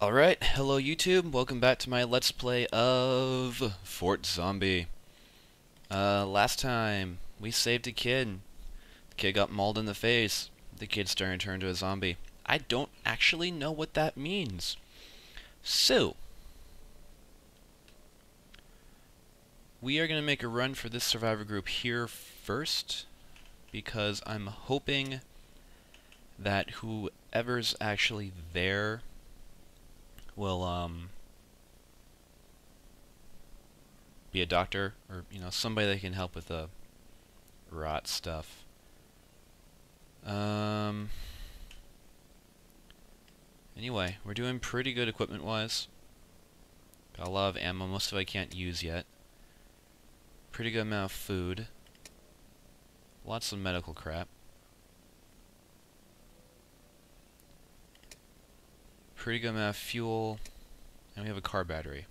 Alright, hello YouTube, welcome back to my Let's Play of Fort Zombie. Uh, last time, we saved a kid. The kid got mauled in the face. The kid started to turn into a zombie. I don't actually know what that means. So, we are going to make a run for this survivor group here first, because I'm hoping that whoever's actually there will um, be a doctor or you know somebody that can help with the rot stuff. Um. Anyway, we're doing pretty good equipment-wise. Got a lot of ammo, most of it I can't use yet. Pretty good amount of food. Lots of medical crap. Pretty good amount of fuel. And we have a car battery.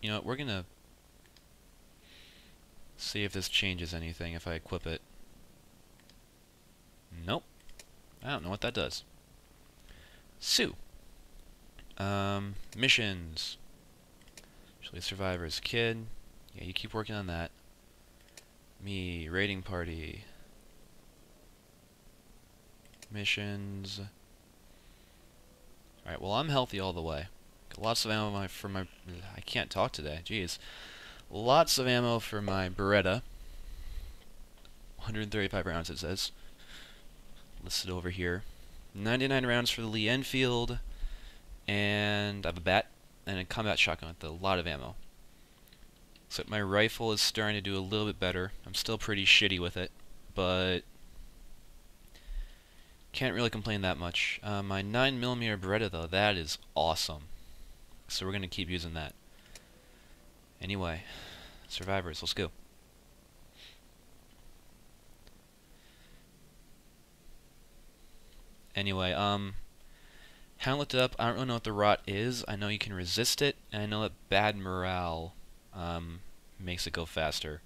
You know what, we're gonna see if this changes anything if I equip it. Nope. I don't know what that does. Sue. Um, missions. Actually, survivors. Kid. Yeah, you keep working on that. Me. Raiding party. Missions. Alright, well I'm healthy all the way. Got lots of ammo for my... I can't talk today, jeez. Lots of ammo for my Beretta. 135 rounds it says. Listed over here. 99 rounds for the Lee Enfield. And I have a bat and a combat shotgun with a lot of ammo. Except my rifle is starting to do a little bit better. I'm still pretty shitty with it, but can't really complain that much. Uh, my 9mm Beretta, though, that is awesome. So we're going to keep using that. Anyway, survivors, let's go. Anyway, um, haven't looked it up. I don't really know what the rot is. I know you can resist it, and I know that bad morale um, makes it go faster.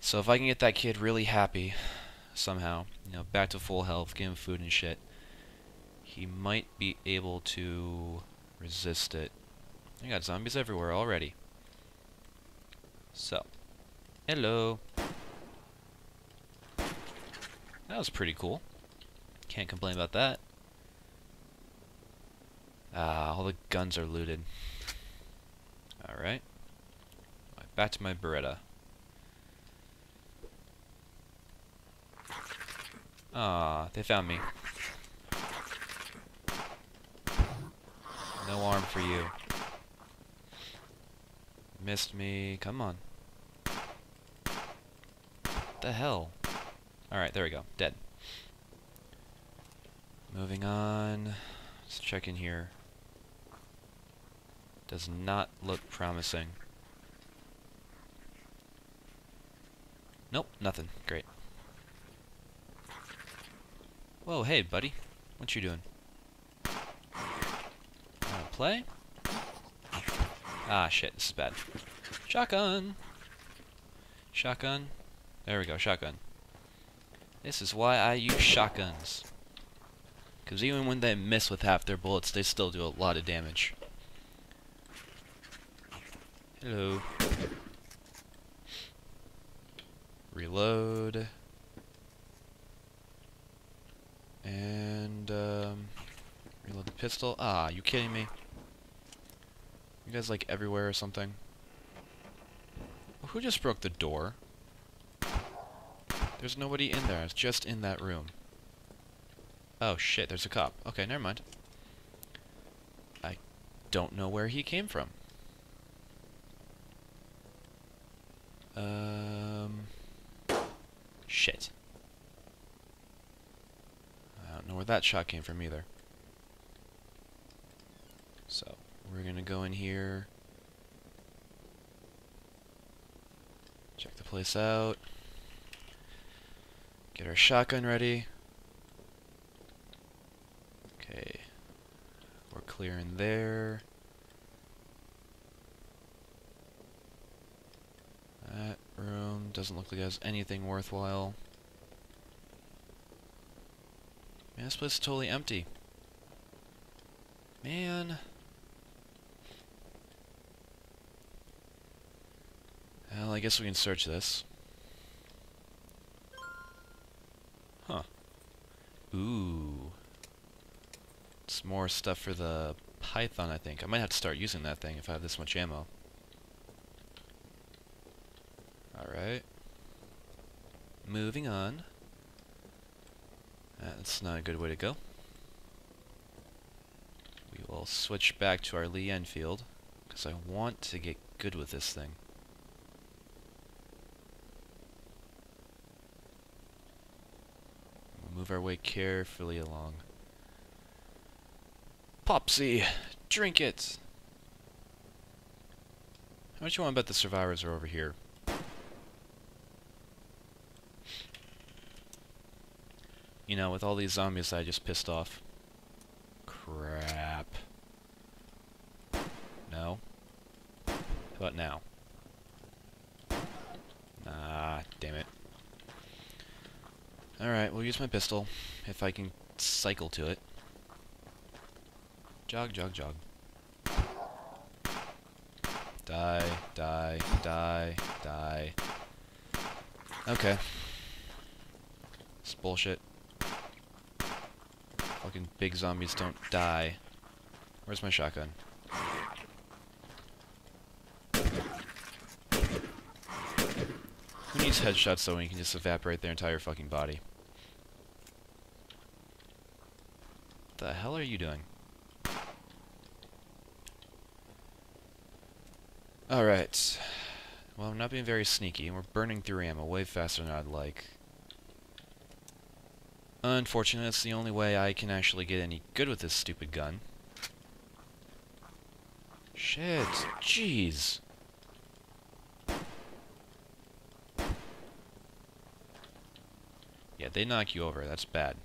So if I can get that kid really happy, somehow, you know, back to full health, give him food and shit, he might be able to resist it. I got zombies everywhere already. So, hello. That was pretty cool. Can't complain about that. Ah, all the guns are looted. Alright. Back to my Beretta. Ah, they found me. No arm for you. Missed me. Come on. What the hell? Alright, there we go. Dead. Moving on. Let's check in here. Does not look promising. Nope, nothing. Great. Whoa, hey, buddy. What you doing? Wanna play? Ah, shit, this is bad. Shotgun! Shotgun. There we go, shotgun. This is why I use shotguns. Because even when they miss with half their bullets, they still do a lot of damage. Hello. Reload. And, um, reload the pistol. Ah, you kidding me? You guys, like, everywhere or something? Who just broke the door? There's nobody in there. It's just in that room. Oh, shit, there's a cop. Okay, never mind. I don't know where he came from. Um... Shit. I don't know where that shot came from either. So, we're gonna go in here. Check the place out. Get our shotgun ready. Okay. We're clear in there. That room doesn't look like it has anything worthwhile. Man, this place is totally empty. Man. Well, I guess we can search this. Huh. Ooh. It's more stuff for the Python, I think. I might have to start using that thing if I have this much ammo. Alright. Moving on. That's not a good way to go. We will switch back to our Lee Enfield, because I want to get good with this thing. We'll move our way carefully along. Popsy! Drink it! How much you want to bet the survivors are over here? You know, with all these zombies I just pissed off. Crap. No? About now? Ah, damn it. Alright, we'll use my pistol, if I can cycle to it. Jog, jog, jog. Die, die, die, die. Okay. It's bullshit. Fucking big zombies don't die. Where's my shotgun? Who needs headshots so when you can just evaporate their entire fucking body? The hell are you doing? Alright. Well, I'm not being very sneaky, and we're burning through ammo way faster than I'd like. Unfortunately, that's the only way I can actually get any good with this stupid gun. Shit. Jeez. Yeah, they knock you over. That's bad.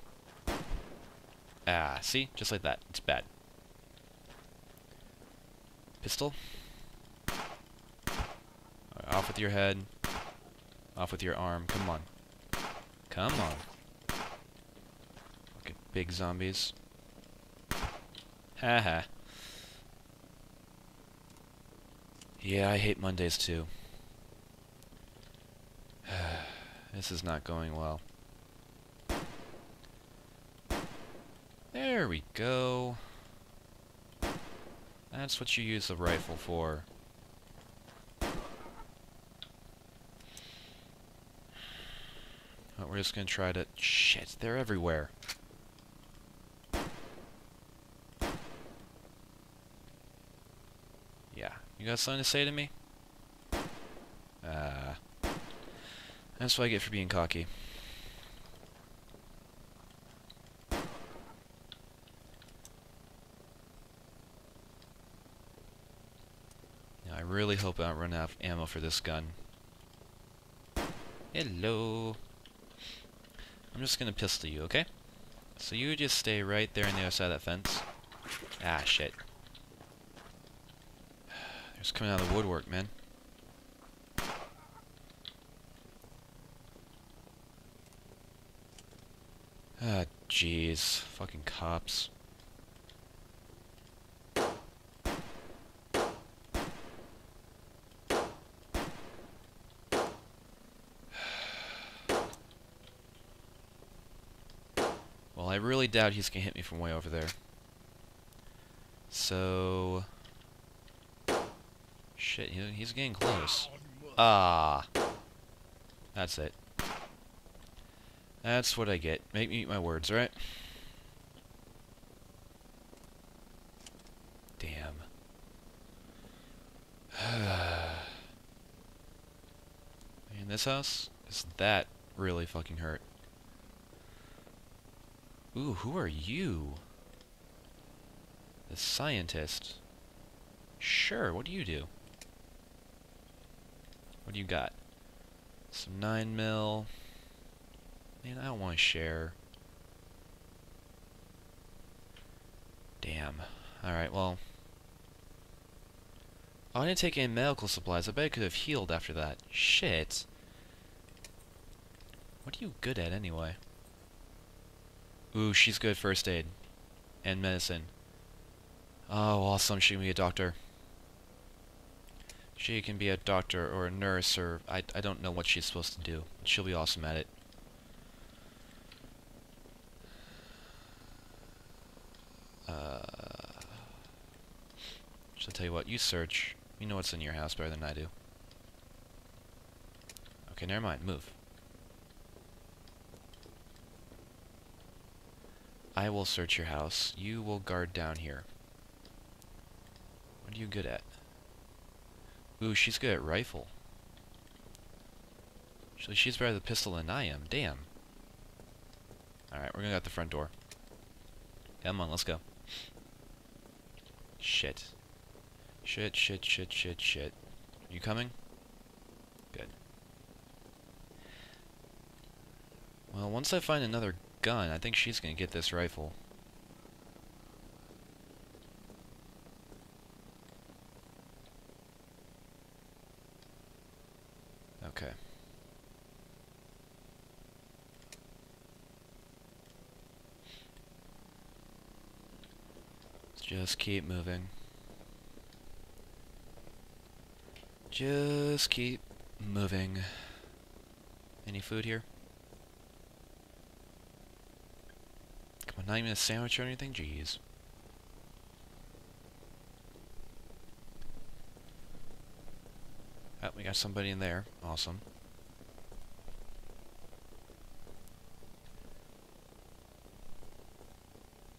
Ah, see? Just like that. It's bad. Pistol? Off with your head. Off with your arm. Come on. Come on. Big zombies. Haha. yeah, I hate Mondays too. this is not going well. There we go. That's what you use the rifle for. But we're just gonna try to... Shit, they're everywhere. Yeah. You got something to say to me? Uh... That's what I get for being cocky. I really hope I don't run out of ammo for this gun. Hello. I'm just gonna pistol you, okay? So you just stay right there on the other side of that fence. Ah, shit. They're coming out of the woodwork, man. Ah, jeez. Fucking cops. Well, I really doubt he's gonna hit me from way over there. So... Shit, he's getting close. Ah. That's it. That's what I get. Make me eat my words, right? Damn. In this house? Is that really fucking hurt? Ooh, who are you? The scientist. Sure, what do you do? What do you got? Some 9 mil. Man, I don't want to share. Damn. Alright, well. Oh, I didn't take any medical supplies. I bet I could have healed after that. Shit. What are you good at anyway? Ooh, she's good first aid. And medicine. Oh, awesome. She can be a doctor. She can be a doctor or a nurse or... I, I don't know what she's supposed to do. She'll be awesome at it. Uh, I tell you what? You search. You know what's in your house better than I do. Okay, never mind. Move. I will search your house. You will guard down here. What are you good at? Ooh, she's good at rifle. She's better at the pistol than I am. Damn. Alright, we're gonna go out the front door. Come on, let's go. Shit. Shit, shit, shit, shit, shit. You coming? Good. Well, once I find another gun, I think she's gonna get this rifle. Okay. Let's just keep moving. Just keep moving. Any food here? Come on, not even a sandwich or anything? Jeez. Oh, we got somebody in there. Awesome.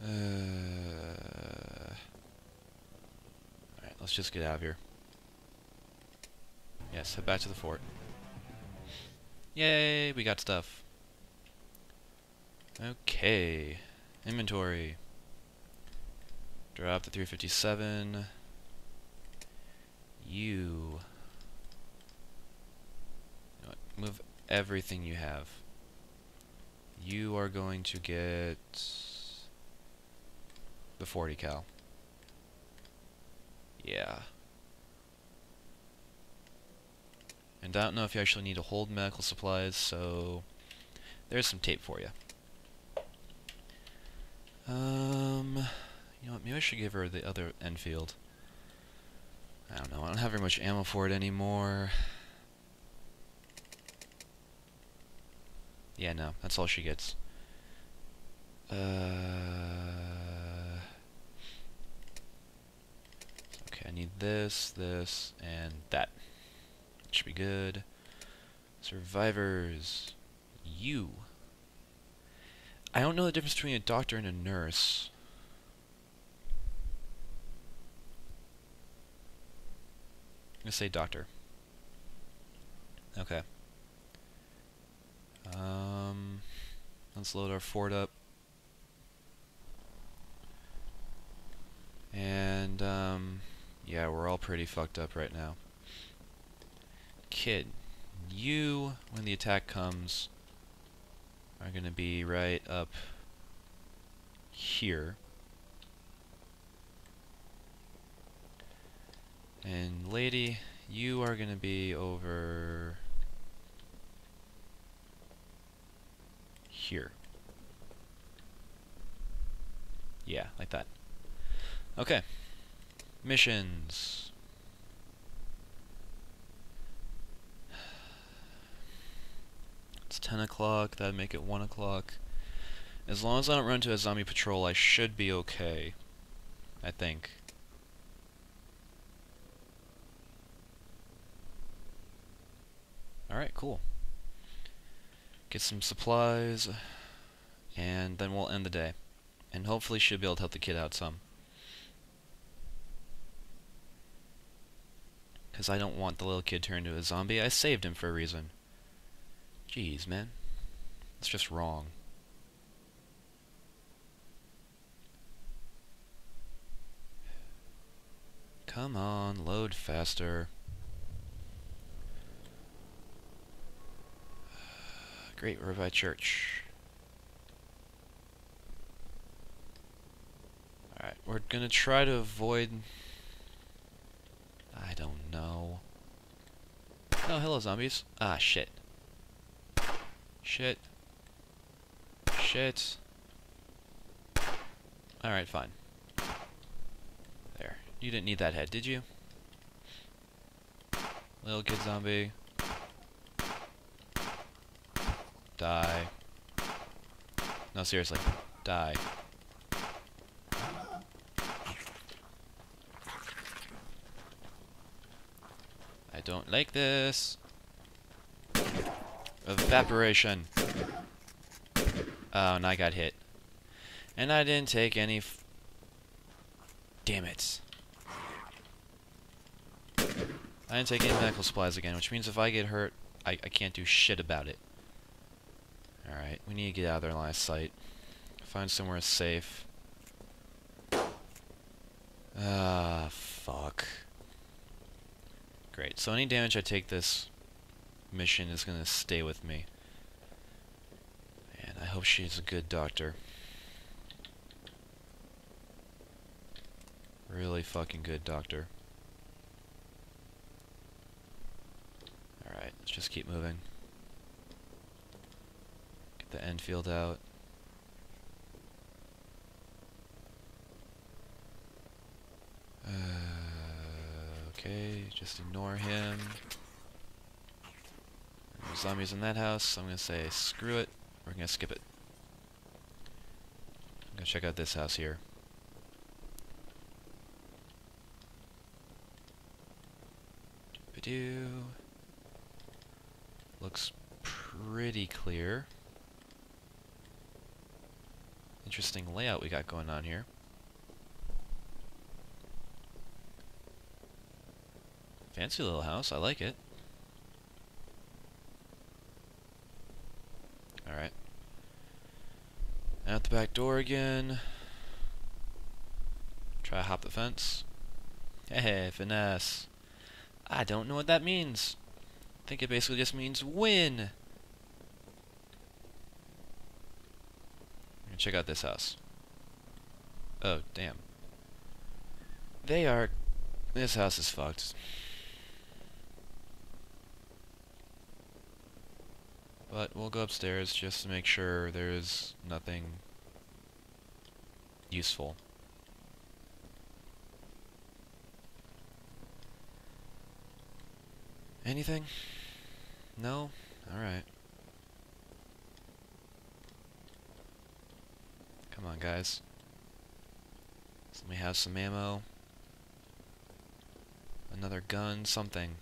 Uh, Alright, let's just get out of here. Yes, head back to the fort. Yay, we got stuff. Okay. Inventory. Drop the 357. You move everything you have. You are going to get the 40 cal. Yeah. And I don't know if you actually need to hold medical supplies, so there's some tape for you. Um, you know what, maybe I should give her the other Enfield. I don't know, I don't have very much ammo for it anymore. Yeah, no, that's all she gets. Uh, okay, I need this, this, and that. Should be good. Survivors. You. I don't know the difference between a doctor and a nurse. I'm gonna say doctor. Okay. Um, let's load our fort up. And, um, yeah, we're all pretty fucked up right now. Kid, you, when the attack comes, are going to be right up here. And lady, you are going to be over here. Yeah, like that. Okay. Missions. It's 10 o'clock, that'd make it 1 o'clock. As long as I don't run into a zombie patrol, I should be okay. I think. Alright, cool get some supplies, and then we'll end the day. And hopefully she'll be able to help the kid out some. Because I don't want the little kid turned into a zombie. I saved him for a reason. Jeez, man. It's just wrong. Come on, load faster. Great River Church. Alright, we're gonna try to avoid... I don't know. Oh, hello zombies. Ah, shit. Shit. Shit. Alright, fine. There. You didn't need that head, did you? Little kid zombie. Die. No, seriously. Die. Don't like this. Evaporation. Oh, and I got hit. And I didn't take any Damn it. I didn't take any medical supplies again, which means if I get hurt, I, I can't do shit about it. Alright, we need to get out of their line of sight. Find somewhere safe. Ah, fuck. Great, so any damage I take this mission is gonna stay with me. And I hope she's a good doctor. Really fucking good doctor. Alright, let's just keep moving. Get the Enfield out. Uh, okay, just ignore him. There's zombies in that house, so I'm gonna say screw it. We're gonna skip it. I'm gonna check out this house here. do looks pretty clear. Interesting layout we got going on here. Fancy little house, I like it. Alright. Out the back door again. Try to hop the fence. Hey, finesse. I don't know what that means. I think it basically just means win. Check out this house. Oh, damn. They are... This house is fucked. But we'll go upstairs just to make sure there's nothing useful. Anything? No? Alright. Come on, guys. let me have some ammo. Another gun, something.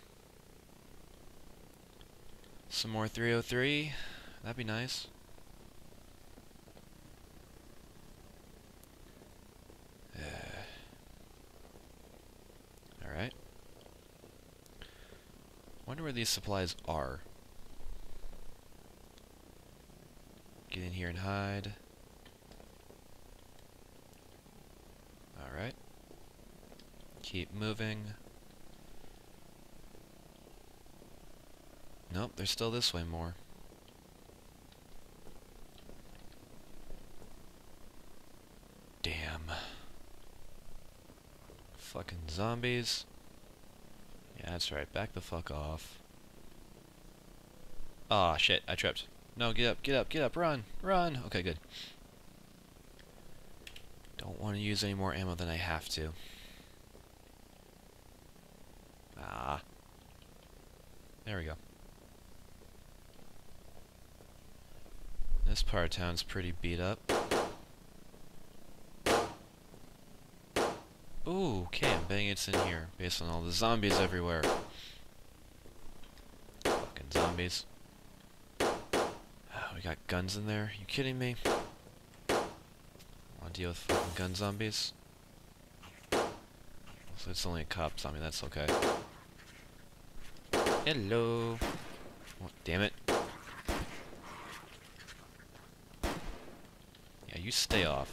Some more 303. That'd be nice. Alright. Wonder where these supplies are. Get in here and hide. Alright. Keep moving. Nope, they're still this way more. Damn. Fucking zombies. Yeah, that's right. Back the fuck off. Aw, oh, shit. I tripped. No, get up, get up, get up, run, run! Okay, good. Don't want to use any more ammo than I have to. Ah. There we go. This part of town's pretty beat up. Ooh, okay, I'm betting it's in here, based on all the zombies everywhere. Fucking zombies. Oh, we got guns in there? You kidding me? Wanna deal with fucking gun zombies? So it's only a cop zombie, that's okay. Hello! Oh, damn it. Yeah, you stay off.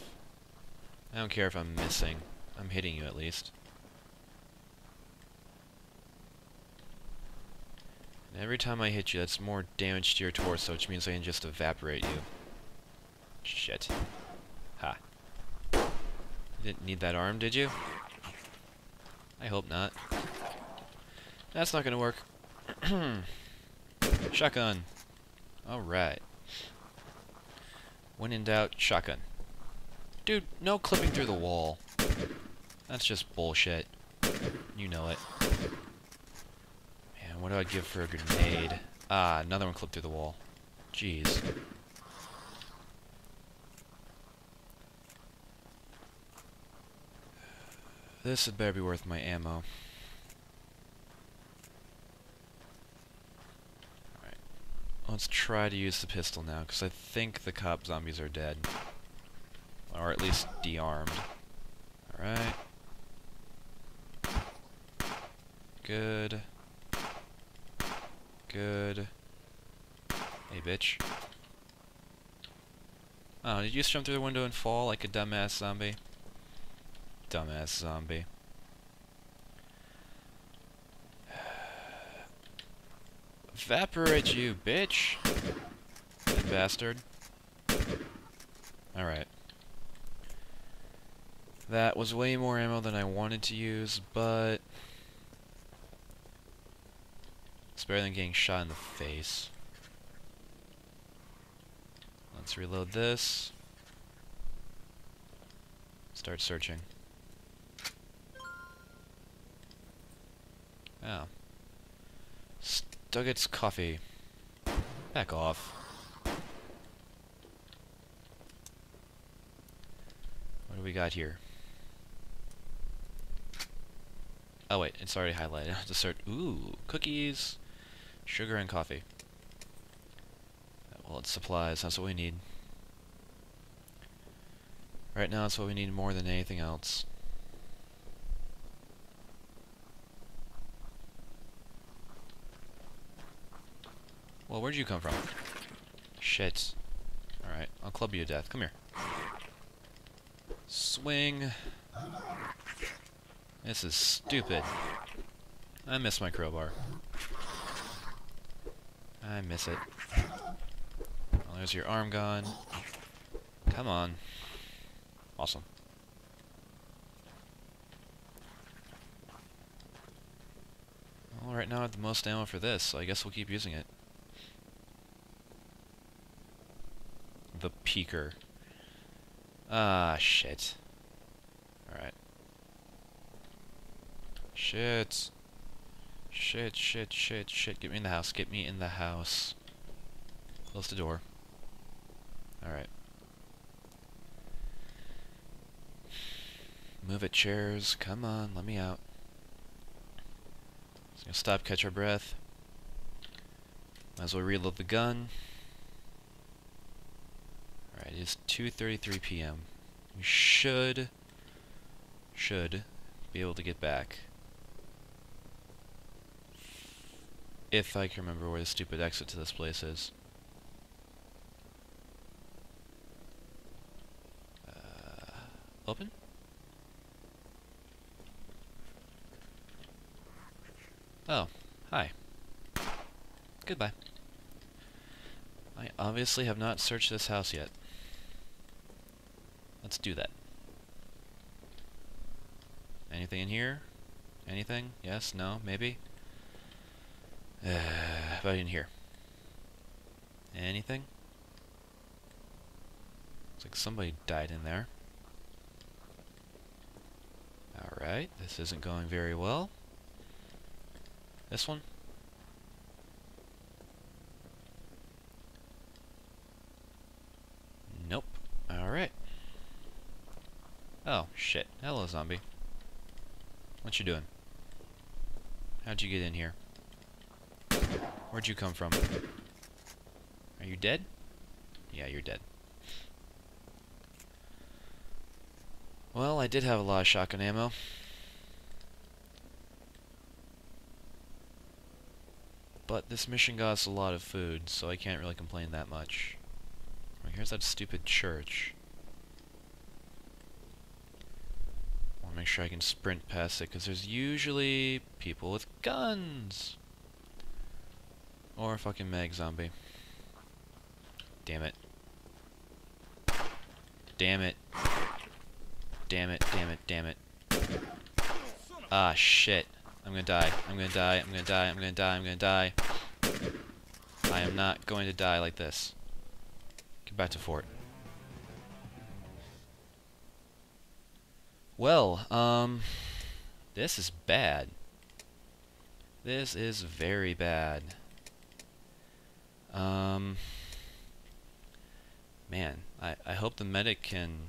I don't care if I'm missing. I'm hitting you at least. And every time I hit you, that's more damage to your torso, which means I can just evaporate you. Shit. Ha. You didn't need that arm, did you? I hope not. That's not gonna work. shotgun. Alright. When in doubt, shotgun. Dude, no clipping through the wall. That's just bullshit. You know it. Man, what do I give for a grenade? Ah, another one clipped through the wall. Jeez. This had better be worth my ammo. Alright. Let's try to use the pistol now, because I think the cop zombies are dead. Or at least de-armed. Alright. Good. Good. Hey, bitch. Oh, did you just jump through the window and fall like a dumbass zombie? Dumbass zombie. Evaporate you, bitch! You bastard. Alright. That was way more ammo than I wanted to use, but... It's better than getting shot in the face. Let's reload this. Start searching. Oh. Stuggett's coffee. Back off. What do we got here? Oh wait, it's already highlighted. I. Ooh, cookies, sugar, and coffee. Well, it's supplies. That's what we need. Right now, that's what we need more than anything else. Well, where'd you come from? Shit. Alright, I'll club you to death. Come here. Swing. This is stupid. I miss my crowbar. I miss it. Well, there's your arm gone. Come on. Awesome. Well, right now I have the most ammo for this, so I guess we'll keep using it. The peeker. Ah, shit. Alright. Shit. Shit, shit, shit, shit. Get me in the house. Get me in the house. Close the door. Alright. Move it, chairs. Come on, let me out. Just gonna stop, catch our breath. Might as well reload the gun. Alright, it is 2.33 p.m. We should, should be able to get back. If I can remember where the stupid exit to this place is. Uh, open? Oh, hi. Goodbye. I obviously have not searched this house yet. Let's do that. Anything in here? Anything? Yes? No? Maybe? Uh, about in here? Anything? Looks like somebody died in there. Alright, this isn't going very well. This one? Nope. Alright. Oh, shit. Hello, zombie. What you doing? How'd you get in here? Where'd you come from? Are you dead? Yeah, you're dead. Well, I did have a lot of shotgun ammo. But this mission got us a lot of food, so I can't really complain that much. here's that stupid church. I want to make sure I can sprint past it, because there's usually people with guns! Or a fucking mag zombie. Damn it. Damn it. Damn it, damn it, damn it. Ah, shit. I'm gonna die. I'm gonna die. I'm gonna die. I'm gonna die. I'm gonna die. I am not going to die like this. Get back to fort. Well, um, this is bad. This is very bad. Um, man, I, I hope the medic can...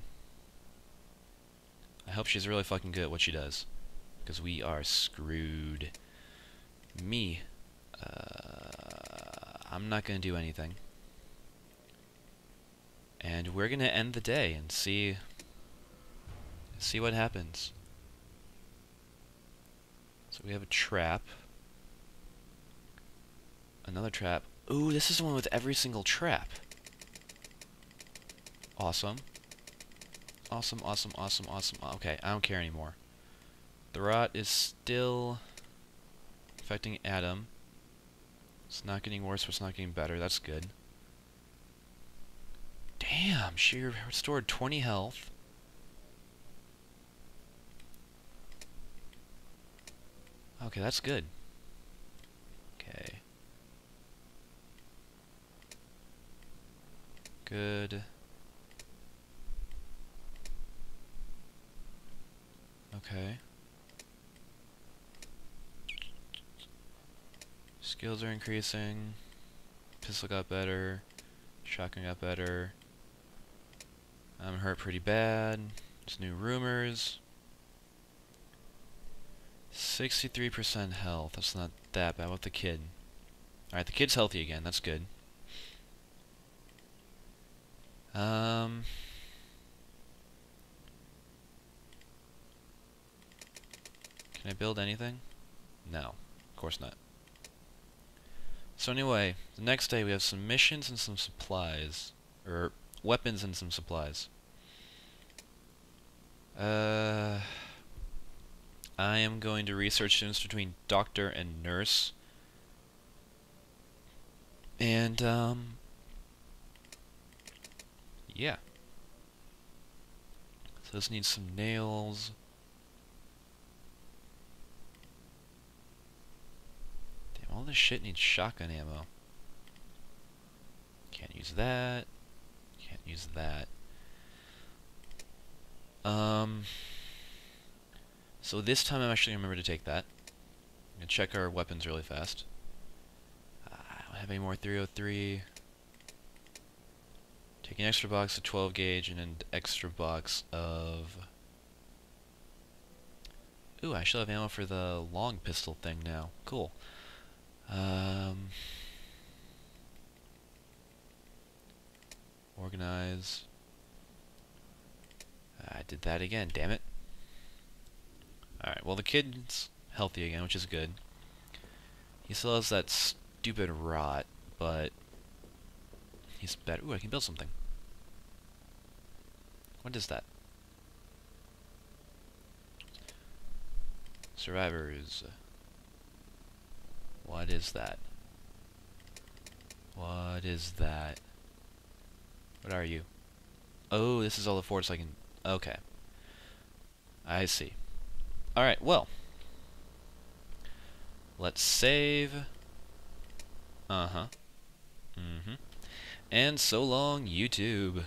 I hope she's really fucking good at what she does. Because we are screwed. Me. Uh, I'm not going to do anything. And we're going to end the day and see see what happens. So we have a trap. Another trap. Ooh, this is the one with every single trap. Awesome. Awesome, awesome, awesome, awesome. Uh, okay, I don't care anymore. The rot is still affecting Adam. It's not getting worse, but it's not getting better. That's good. Damn, she restored 20 health. Okay, that's good. Okay. Good. Okay. Skills are increasing. Pistol got better. Shotgun got better. I'm hurt pretty bad. There's new rumors. 63% health. That's not that bad. What the kid? Alright, the kid's healthy again. That's good. Um... Can I build anything? No. Of course not. So anyway, the next day we have some missions and some supplies. Or, weapons and some supplies. Uh... I am going to research students between doctor and nurse. And, um... Yeah. So this needs some nails. Damn, all this shit needs shotgun ammo. Can't use that. Can't use that. Um... So this time I'm actually going to remember to take that. I'm going to check our weapons really fast. Uh, I don't have any more 303. Take an extra box of 12 gauge and an extra box of... Ooh, I should have ammo for the long pistol thing now. Cool. Um, organize. I did that again, damn it. Alright, well the kid's healthy again, which is good. He still has that stupid rot, but he's better. Ooh, I can build something. What is that? Survivors. Uh, what is that? What is that? What are you? Oh, this is all the forts I can... Okay. I see. Alright, well. Let's save. Uh-huh. Mm-hmm. And so long, YouTube.